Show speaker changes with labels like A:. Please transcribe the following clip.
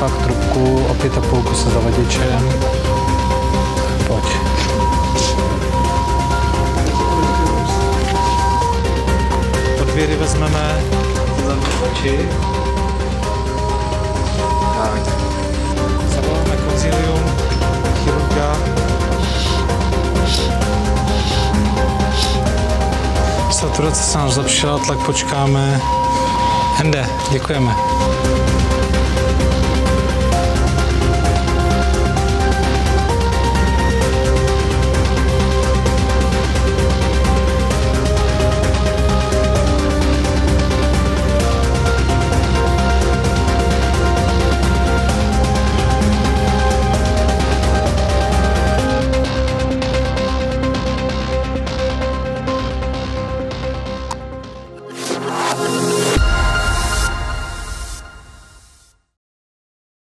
A: pak trubku, opět a půlku se zavaděčem. Pojď. Od věry vezmeme.
B: Oči. Tak.
A: Zavoláme konzilium, chirurga. Saturace se nám zlepšila, tlak počkáme. Hende, děkujeme.